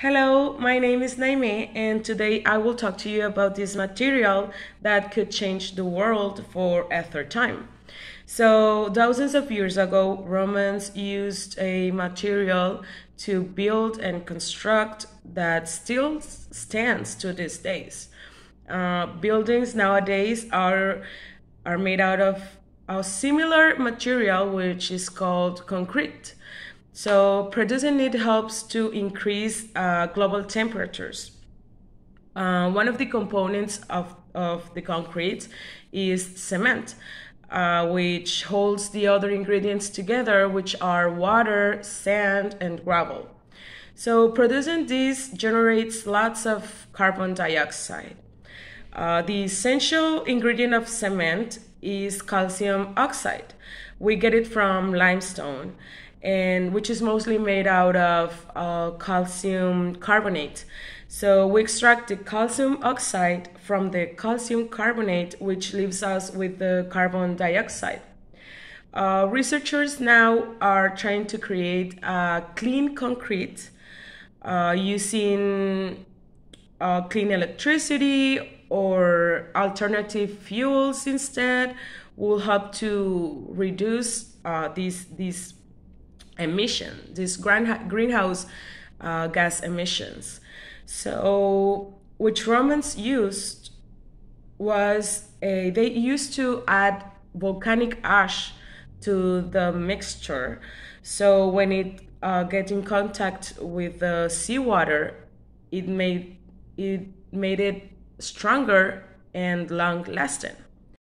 Hello, my name is Naime, and today I will talk to you about this material that could change the world for a third time. So, thousands of years ago, Romans used a material to build and construct that still stands to these days. Uh, buildings nowadays are are made out of a similar material, which is called concrete. So producing it helps to increase uh, global temperatures. Uh, one of the components of, of the concrete is cement, uh, which holds the other ingredients together, which are water, sand, and gravel. So producing this generates lots of carbon dioxide. Uh, the essential ingredient of cement is calcium oxide. We get it from limestone and which is mostly made out of uh, calcium carbonate. So we extract the calcium oxide from the calcium carbonate, which leaves us with the carbon dioxide. Uh, researchers now are trying to create a clean concrete uh, using uh, clean electricity or alternative fuels instead will help to reduce uh, these these emission, these greenhouse uh, gas emissions. So, which Romans used was a, they used to add volcanic ash to the mixture. So when it uh, get in contact with the seawater, it made it made it stronger and long lasting.